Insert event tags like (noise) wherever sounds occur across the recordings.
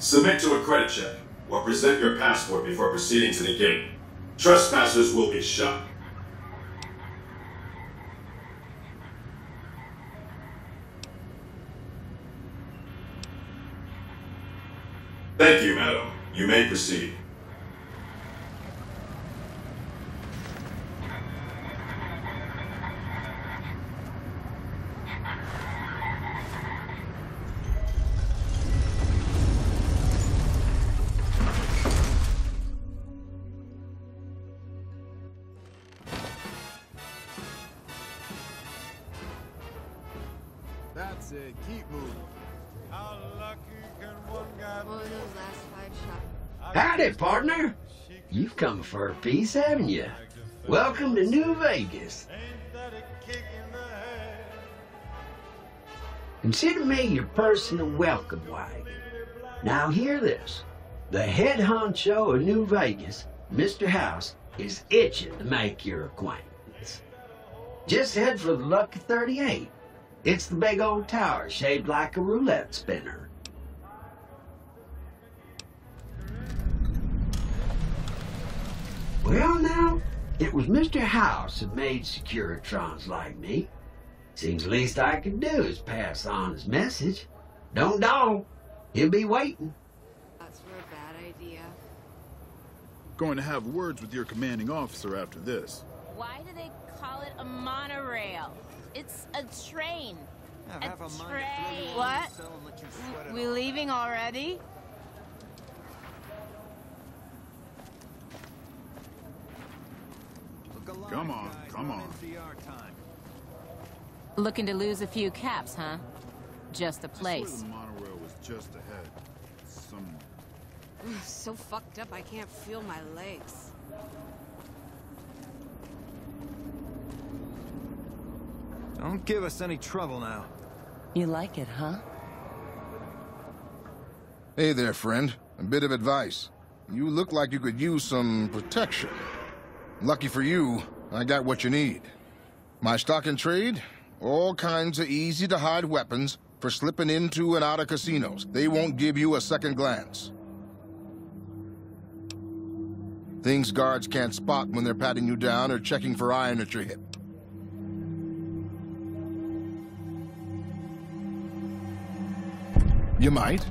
Submit to a credit check, or present your passport before proceeding to the gate. Trespassers will be shot. Thank you, madam. You may proceed. Howdy, partner. You've come for a piece, haven't you? Welcome to New Vegas. Consider me your personal welcome wagon. Now hear this. The head honcho of New Vegas, Mr. House, is itching to make your acquaintance. Just head for the Lucky 38. It's the big old tower shaped like a roulette spinner. Well, now, it was Mr. House that made Securitrons like me. Seems the least I could do is pass on his message. Don't dawdle. He'll be waiting. That's were a bad idea. Going to have words with your commanding officer after this. Why do they call it a monorail? It's a train. Have A half a mind to throw train. you What? the cell and let you sweat it We off. leaving already? Look alive, Come on, come on. Looking to lose a few caps, huh? Just a I swear place. the monorail was just ahead. Somewhere. So fucked up I can't feel my legs. Don't give us any trouble now. You like it, huh? Hey there, friend. A bit of advice. You look like you could use some protection. Lucky for you, I got what you need. My stock and trade? All kinds of easy-to-hide weapons for slipping into and out of casinos. They won't give you a second glance. Things guards can't spot when they're patting you down or checking for iron at your hip. You might.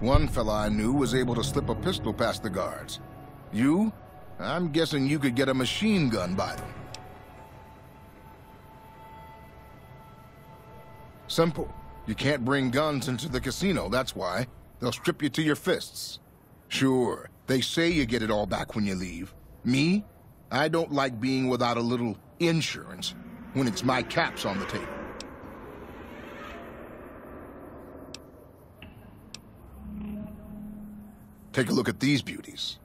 One fella I knew was able to slip a pistol past the guards. You? I'm guessing you could get a machine gun by them. Simple. You can't bring guns into the casino, that's why. They'll strip you to your fists. Sure, they say you get it all back when you leave. Me? I don't like being without a little insurance when it's my caps on the table. Take a look at these beauties.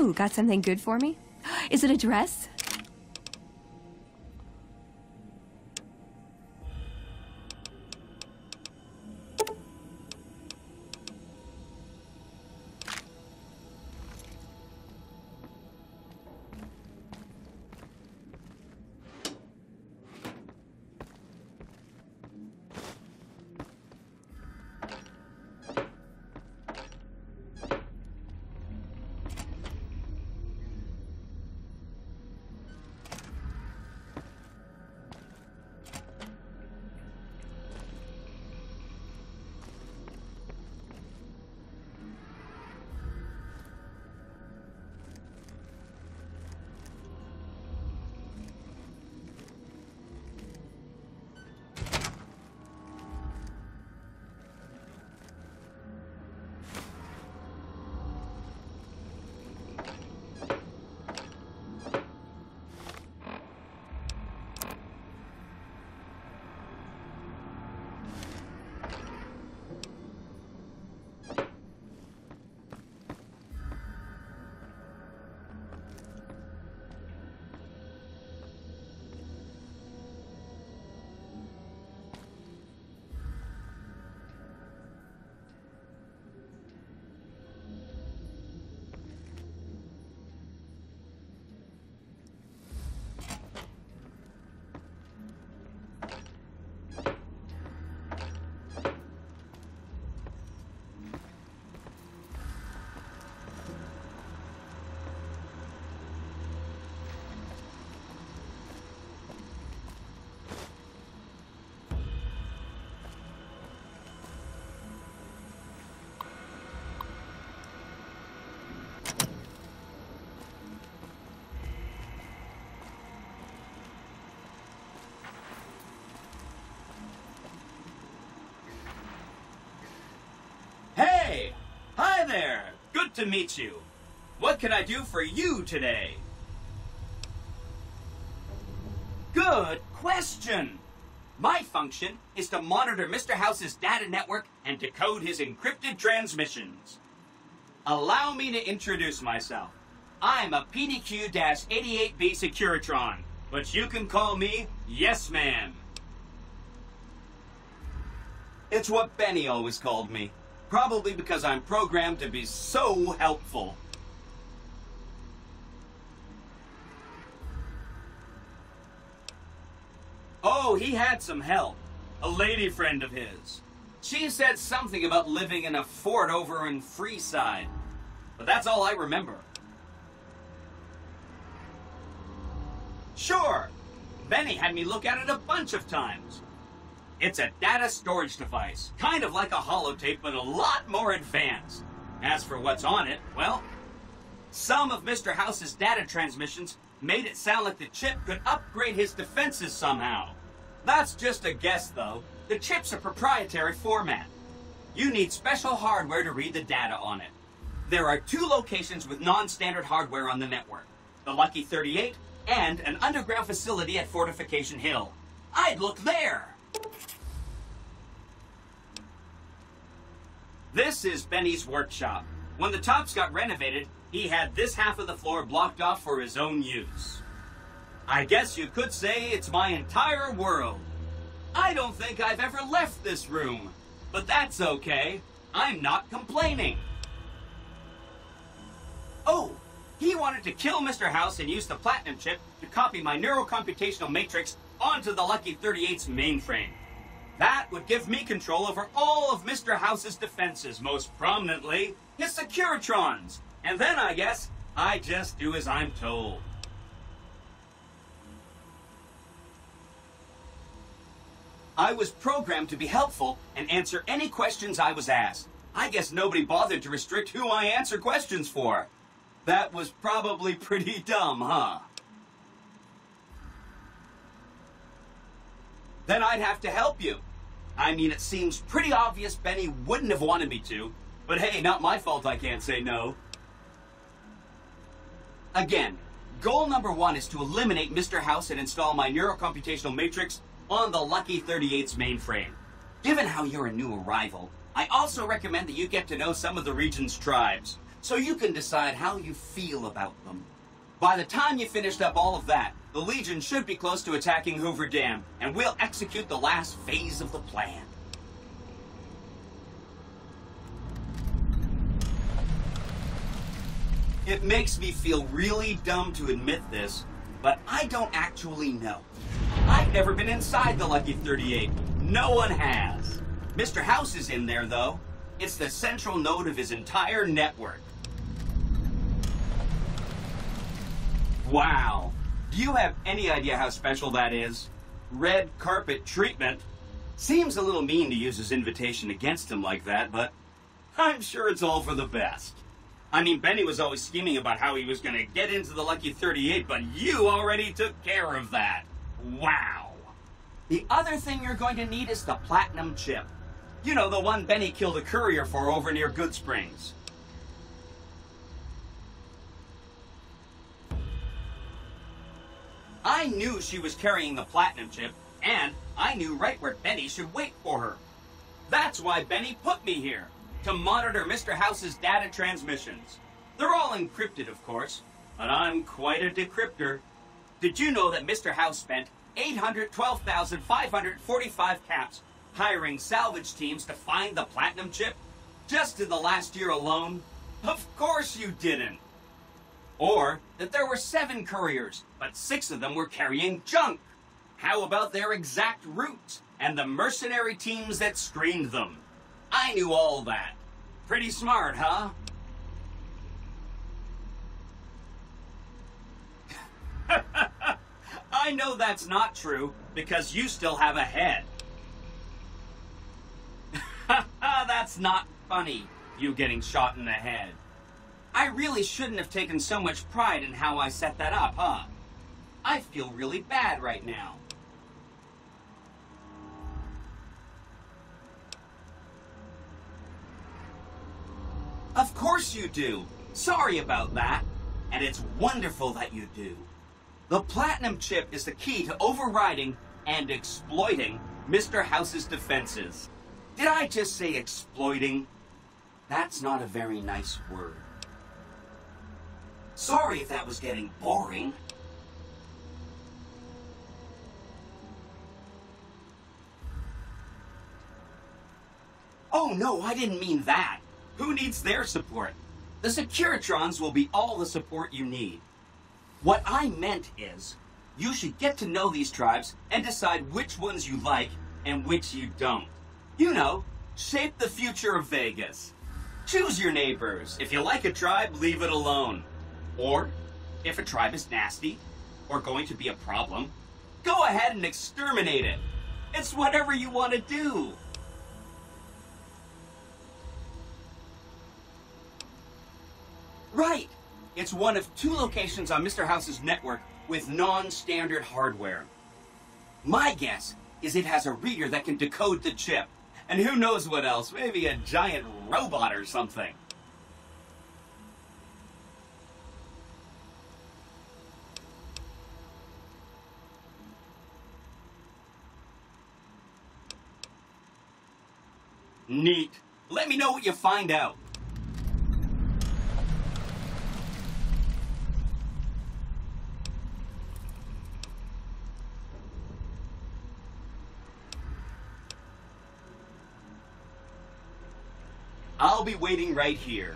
Ooh, got something good for me? Is it a dress? To meet you. What can I do for you today? Good question! My function is to monitor Mr. House's data network and decode his encrypted transmissions. Allow me to introduce myself. I'm a PDQ-88B Securitron, but you can call me Yes Man. It's what Benny always called me. Probably because I'm programmed to be so helpful. Oh, he had some help. A lady friend of his. She said something about living in a fort over in Freeside. But that's all I remember. Sure. Benny had me look at it a bunch of times. It's a data storage device, kind of like a holotape, but a lot more advanced. As for what's on it, well, some of Mr. House's data transmissions made it sound like the chip could upgrade his defenses somehow. That's just a guess, though. The chip's a proprietary format. You need special hardware to read the data on it. There are two locations with non-standard hardware on the network. The Lucky 38 and an underground facility at Fortification Hill. I'd look there! This is Benny's workshop. When the tops got renovated, he had this half of the floor blocked off for his own use. I guess you could say it's my entire world. I don't think I've ever left this room, but that's okay. I'm not complaining. Oh, he wanted to kill Mr. House and use the Platinum chip to copy my neurocomputational matrix onto the Lucky 38's mainframe. That would give me control over all of Mr. House's defenses, most prominently his Securitrons. And then I guess I just do as I'm told. I was programmed to be helpful and answer any questions I was asked. I guess nobody bothered to restrict who I answer questions for. That was probably pretty (laughs) dumb, huh? Then I'd have to help you. I mean, it seems pretty obvious Benny wouldn't have wanted me to, but hey, not my fault I can't say no. Again, goal number one is to eliminate Mr. House and install my neurocomputational matrix on the Lucky 38's mainframe. Given how you're a new arrival, I also recommend that you get to know some of the region's tribes, so you can decide how you feel about them. By the time you finished up all of that, the Legion should be close to attacking Hoover Dam, and we'll execute the last phase of the plan. It makes me feel really dumb to admit this, but I don't actually know. I've never been inside the Lucky 38. No one has. Mr. House is in there, though. It's the central node of his entire network. Wow. Do you have any idea how special that is? Red carpet treatment. Seems a little mean to use his invitation against him like that, but I'm sure it's all for the best. I mean, Benny was always scheming about how he was going to get into the Lucky 38, but you already took care of that. Wow. The other thing you're going to need is the Platinum chip. You know, the one Benny killed a courier for over near Goodsprings. I knew she was carrying the Platinum chip, and I knew right where Benny should wait for her. That's why Benny put me here, to monitor Mr. House's data transmissions. They're all encrypted, of course, but I'm quite a decryptor. Did you know that Mr. House spent 812,545 caps hiring salvage teams to find the platinum chip? Just in the last year alone? Of course you didn't. Or that there were seven couriers, but six of them were carrying junk. How about their exact route and the mercenary teams that screened them? I knew all that. Pretty smart, huh? (laughs) I know that's not true because you still have a head. (laughs) that's not funny, you getting shot in the head. I really shouldn't have taken so much pride in how I set that up, huh? I feel really bad right now. Of course you do. Sorry about that. And it's wonderful that you do. The Platinum chip is the key to overriding and exploiting Mr. House's defenses. Did I just say exploiting? That's not a very nice word. Sorry if that was getting boring. Oh no, I didn't mean that. Who needs their support? The Securitrons will be all the support you need. What I meant is, you should get to know these tribes and decide which ones you like and which you don't. You know, shape the future of Vegas. Choose your neighbors. If you like a tribe, leave it alone. Or, if a tribe is nasty or going to be a problem, go ahead and exterminate it. It's whatever you want to do. Right! It's one of two locations on Mr. House's network with non-standard hardware. My guess is it has a reader that can decode the chip. And who knows what else? Maybe a giant robot or something. Neat. Let me know what you find out. I'll be waiting right here.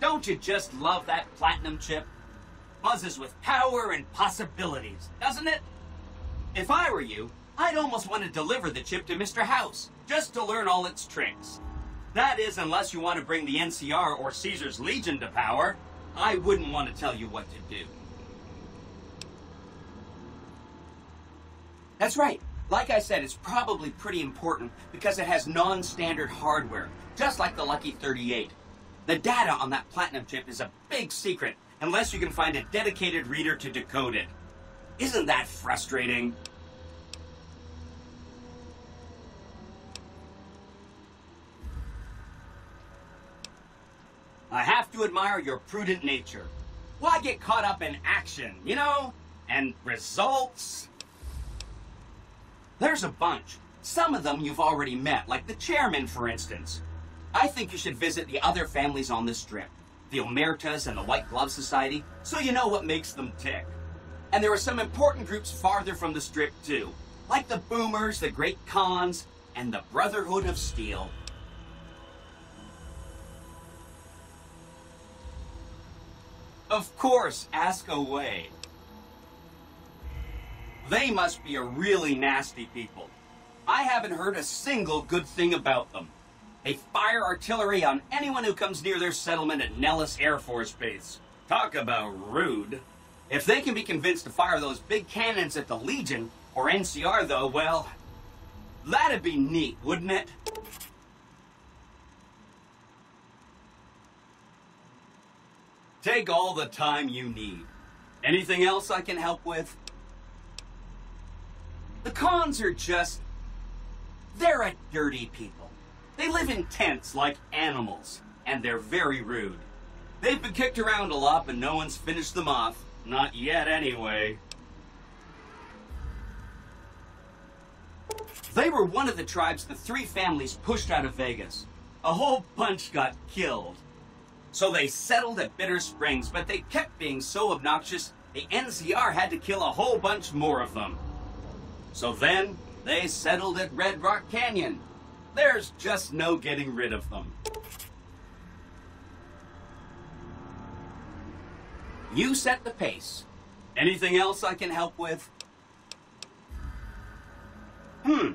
Don't you just love that platinum chip? Buzzes with power and possibilities, doesn't it? If I were you, I'd almost want to deliver the chip to Mr. House, just to learn all its tricks. That is, unless you want to bring the NCR or Caesar's Legion to power. I wouldn't want to tell you what to do. That's right. Like I said, it's probably pretty important because it has non-standard hardware, just like the Lucky 38. The data on that platinum chip is a big secret, unless you can find a dedicated reader to decode it. Isn't that frustrating? I have to admire your prudent nature. Why get caught up in action, you know? And results? There's a bunch. Some of them you've already met, like the chairman, for instance. I think you should visit the other families on this strip, the Omertas and the White Glove Society, so you know what makes them tick. And there are some important groups farther from the strip, too, like the Boomers, the Great Khans, and the Brotherhood of Steel. Of course, ask away. They must be a really nasty people. I haven't heard a single good thing about them. They fire artillery on anyone who comes near their settlement at Nellis Air Force Base. Talk about rude. If they can be convinced to fire those big cannons at the Legion, or NCR though, well, that'd be neat, wouldn't it? Take all the time you need. Anything else I can help with? The Khans are just. They're a dirty people. They live in tents like animals, and they're very rude. They've been kicked around a lot, but no one's finished them off. Not yet, anyway. They were one of the tribes the three families pushed out of Vegas. A whole bunch got killed. So they settled at Bitter Springs, but they kept being so obnoxious, the NCR had to kill a whole bunch more of them. So then, they settled at Red Rock Canyon. There's just no getting rid of them. You set the pace. Anything else I can help with? Hmm.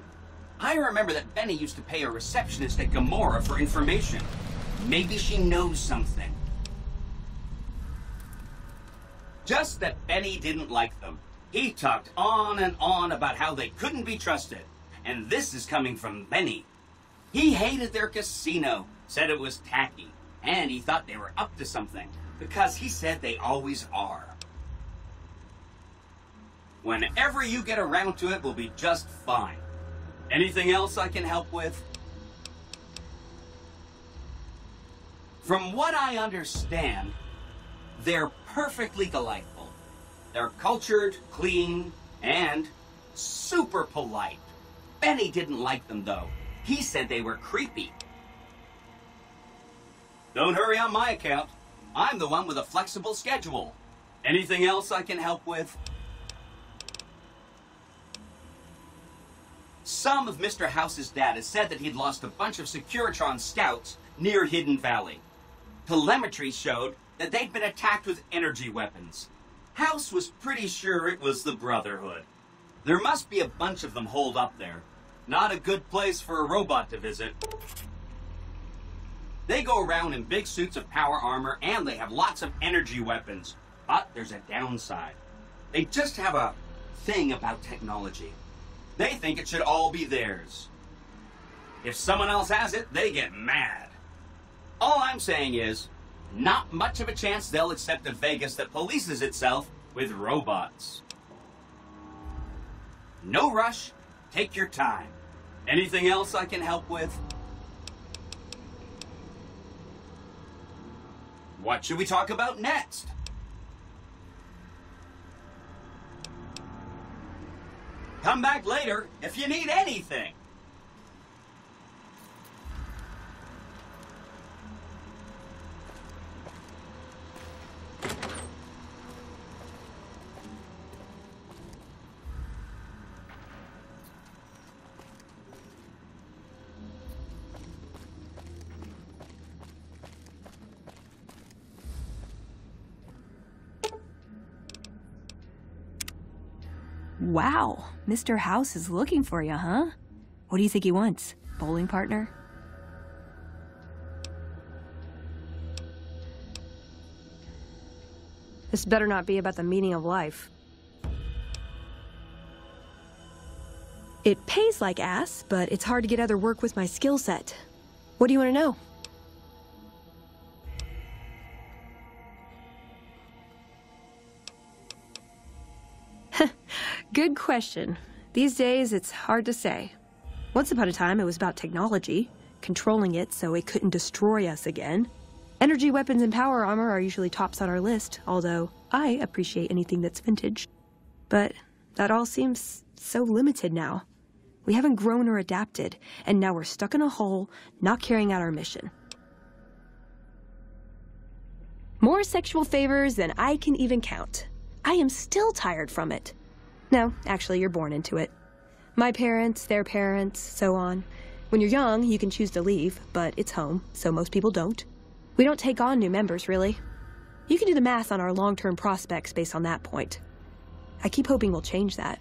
I remember that Benny used to pay a receptionist at Gomorrah for information. Maybe she knows something. Just that Benny didn't like them. He talked on and on about how they couldn't be trusted. And this is coming from Benny. He hated their casino, said it was tacky, and he thought they were up to something, because he said they always are. Whenever you get around to it, we'll be just fine. Anything else I can help with? From what I understand, they're perfectly delightful. They're cultured, clean, and super polite. Benny didn't like them, though. He said they were creepy. Don't hurry on my account. I'm the one with a flexible schedule. Anything else I can help with? Some of Mr. House's data said that he'd lost a bunch of Securitron scouts near Hidden Valley. Telemetry showed that they'd been attacked with energy weapons. House was pretty sure it was the Brotherhood. There must be a bunch of them holed up there. Not a good place for a robot to visit. They go around in big suits of power armor and they have lots of energy weapons. But there's a downside. They just have a thing about technology. They think it should all be theirs. If someone else has it, they get mad. All I'm saying is, not much of a chance they'll accept a Vegas that polices itself with robots. No rush. Take your time. Anything else I can help with? What should we talk about next? Come back later if you need anything. Wow, Mr. House is looking for you, huh? What do you think he wants? Bowling partner? This better not be about the meaning of life. It pays like ass, but it's hard to get other work with my skill set. What do you want to know? Good question. These days, it's hard to say. Once upon a time, it was about technology, controlling it so it couldn't destroy us again. Energy weapons and power armor are usually tops on our list, although I appreciate anything that's vintage. But that all seems so limited now. We haven't grown or adapted, and now we're stuck in a hole, not carrying out our mission. More sexual favors than I can even count. I am still tired from it. No, actually, you're born into it. My parents, their parents, so on. When you're young, you can choose to leave, but it's home, so most people don't. We don't take on new members, really. You can do the math on our long-term prospects based on that point. I keep hoping we'll change that.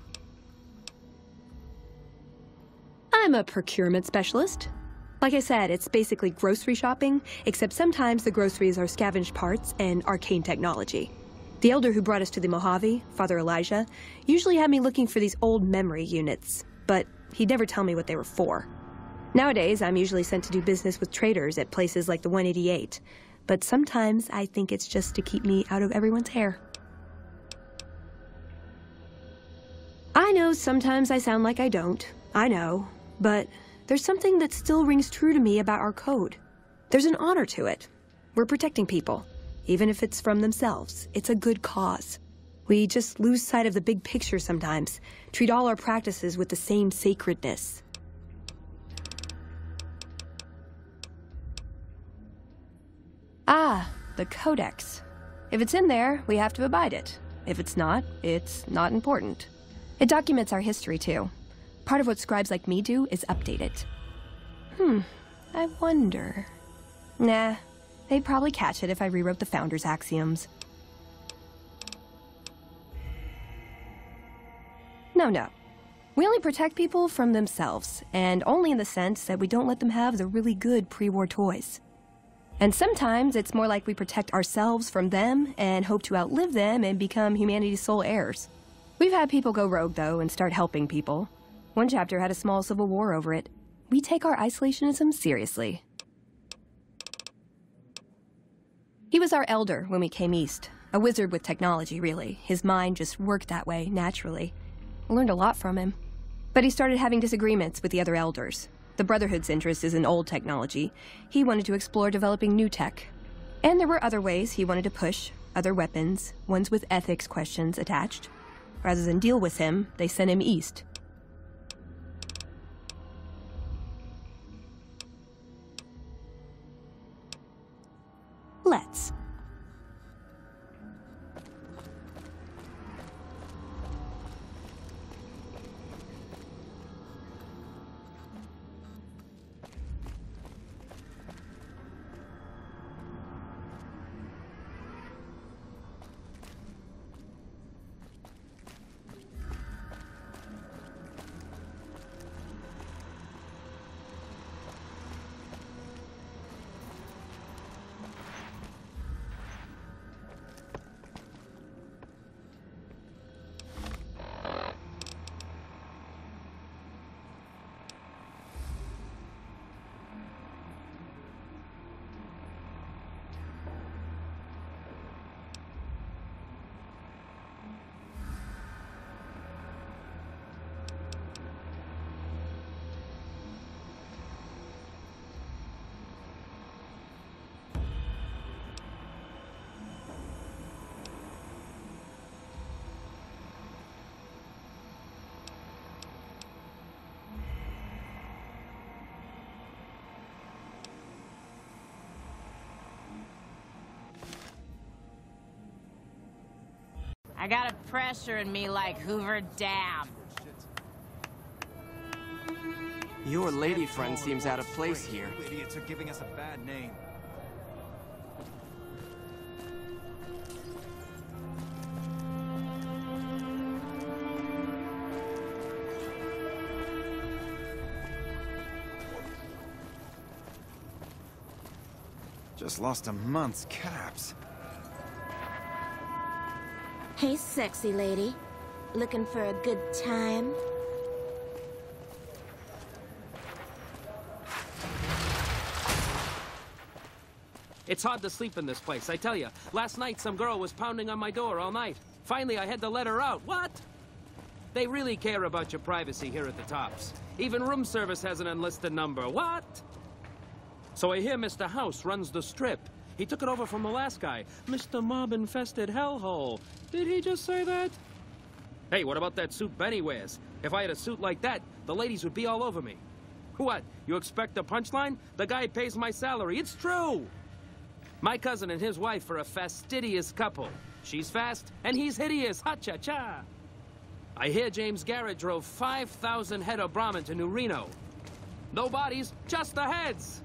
I'm a procurement specialist. Like I said, it's basically grocery shopping, except sometimes the groceries are scavenged parts and arcane technology. The elder who brought us to the Mojave, Father Elijah, usually had me looking for these old memory units, but he'd never tell me what they were for. Nowadays, I'm usually sent to do business with traders at places like the 188, but sometimes I think it's just to keep me out of everyone's hair. I know sometimes I sound like I don't. I know. But there's something that still rings true to me about our code. There's an honor to it. We're protecting people. Even if it's from themselves, it's a good cause. We just lose sight of the big picture sometimes, treat all our practices with the same sacredness. Ah, the Codex. If it's in there, we have to abide it. If it's not, it's not important. It documents our history, too. Part of what scribes like me do is update it. Hmm, I wonder. Nah, they'd probably catch it if I rewrote the Founder's axioms. No, no. We only protect people from themselves, and only in the sense that we don't let them have the really good pre-war toys. And sometimes it's more like we protect ourselves from them and hope to outlive them and become humanity's sole heirs. We've had people go rogue, though, and start helping people. One chapter had a small civil war over it. We take our isolationism seriously. He was our elder when we came east. A wizard with technology, really. His mind just worked that way, naturally. I learned a lot from him. But he started having disagreements with the other elders. The Brotherhood's interest is in old technology. He wanted to explore developing new tech, And there were other ways he wanted to push, other weapons, ones with ethics questions attached. Rather than deal with him, they sent him east. Let's. I got a pressure in me like Hoover Dam. Your lady friend seems out of place here. Idiots are giving us a bad name. Just lost a month's caps. Hey, sexy lady. Looking for a good time? It's hard to sleep in this place, I tell you. Last night, some girl was pounding on my door all night. Finally, I had to let her out. What? They really care about your privacy here at the Tops. Even room service has an enlisted number. What? So I hear Mr. House runs the strip. He took it over from the last guy, Mr. Mob-infested hellhole. Did he just say that? Hey, what about that suit Benny wears? If I had a suit like that, the ladies would be all over me. What, you expect a punchline? The guy pays my salary. It's true! My cousin and his wife are a fastidious couple. She's fast, and he's hideous. Ha-cha-cha! I hear James Garrett drove 5,000 head of Brahmin to New Reno. No bodies, just the heads!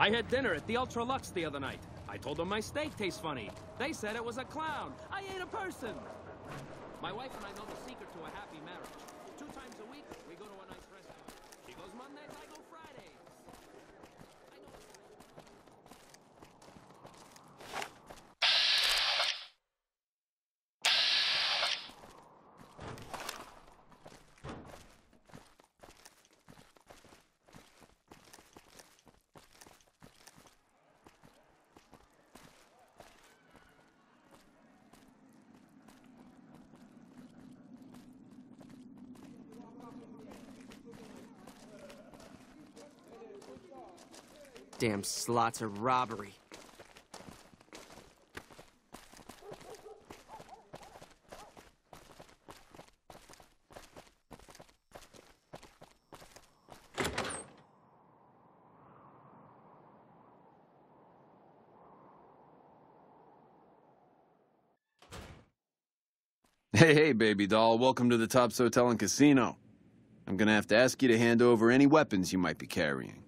I had dinner at the Ultra-Luxe the other night. I told them my steak tastes funny. They said it was a clown. I ate a person. My wife and I know the secret to a happy marriage. Two times a week, we go to a nice restaurant. She goes Mondays, I go Fridays. Damn slots of robbery. Hey, hey, baby doll. Welcome to the Tops Hotel and Casino. I'm gonna have to ask you to hand over any weapons you might be carrying.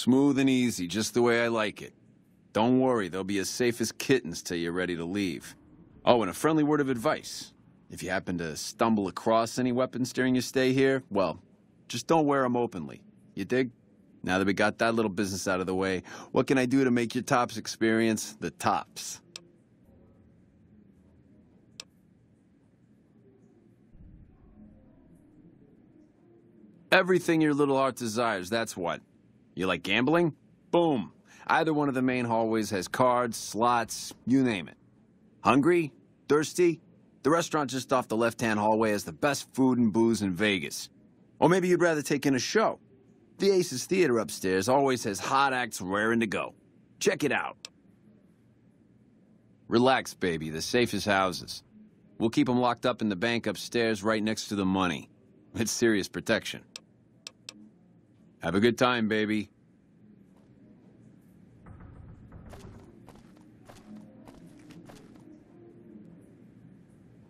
Smooth and easy, just the way I like it. Don't worry, they'll be as safe as kittens till you're ready to leave. Oh, and a friendly word of advice. If you happen to stumble across any weapons during your stay here, well, just don't wear them openly. You dig? Now that we got that little business out of the way, what can I do to make your tops experience the tops? Everything your little heart desires, that's what. You like gambling? Boom. Either one of the main hallways has cards, slots, you name it. Hungry? Thirsty? The restaurant just off the left-hand hallway has the best food and booze in Vegas. Or maybe you'd rather take in a show. The Aces Theater upstairs always has hot acts raring to go. Check it out. Relax, baby. The safest houses. We'll keep them locked up in the bank upstairs right next to the money. It's serious protection. Have a good time, baby.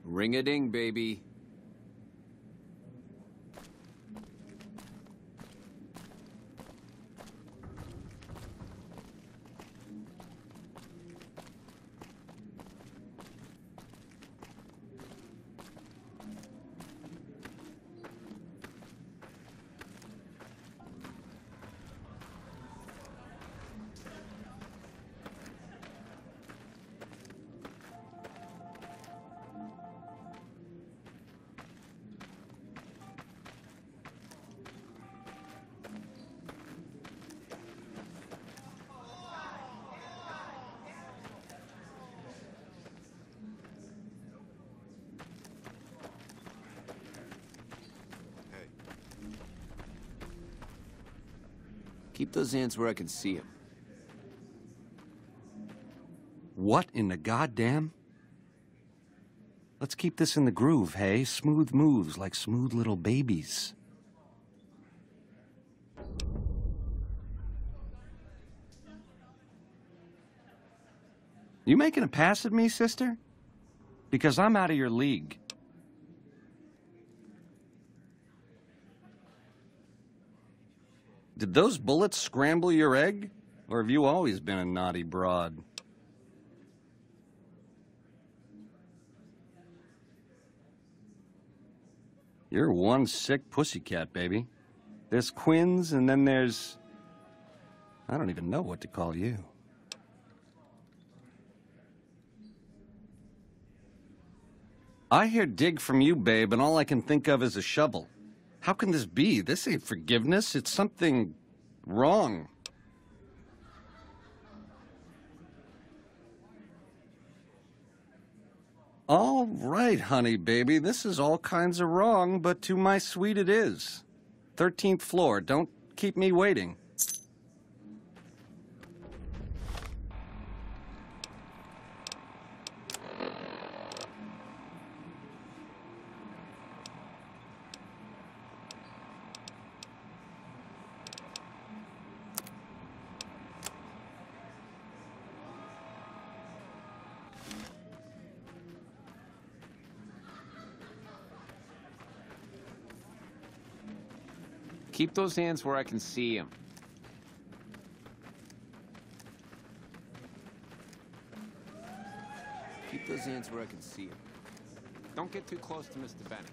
Ring a ding, baby. Keep those hands where I can see them. What in the goddamn? Let's keep this in the groove, hey? Smooth moves like smooth little babies. You making a pass at me, sister? Because I'm out of your league. Did those bullets scramble your egg? Or have you always been a naughty broad? You're one sick pussycat, baby. There's Quinn's, and then there's... I don't even know what to call you. I hear dig from you, babe, and all I can think of is a shovel. How can this be? This ain't forgiveness. It's something wrong. All right, honey baby. This is all kinds of wrong, but to my sweet it is. 13th floor. Don't keep me waiting. Keep those hands where I can see them. Keep those hands where I can see them. Don't get too close to Mr. Bennett.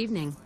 Evening.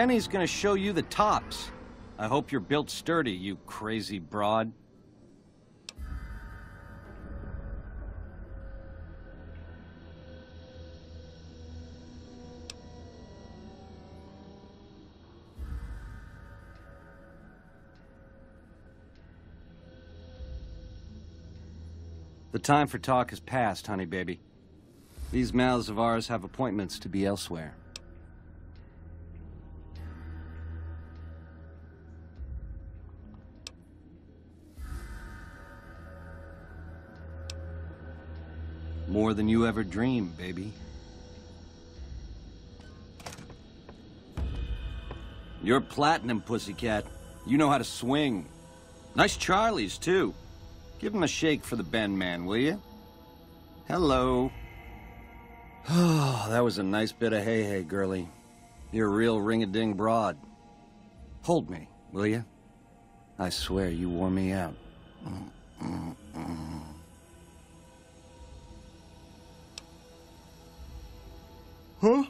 Benny's gonna show you the tops. I hope you're built sturdy, you crazy broad. The time for talk has passed, honey baby. These mouths of ours have appointments to be elsewhere. More than you ever dreamed, baby. You're platinum, pussycat. You know how to swing. Nice Charlies, too. Give him a shake for the Ben man, will you? Hello. Oh, (sighs) that was a nice bit of hey-hey, girlie. You're a real ring-a-ding broad. Hold me, will you? I swear you wore me out. Huh?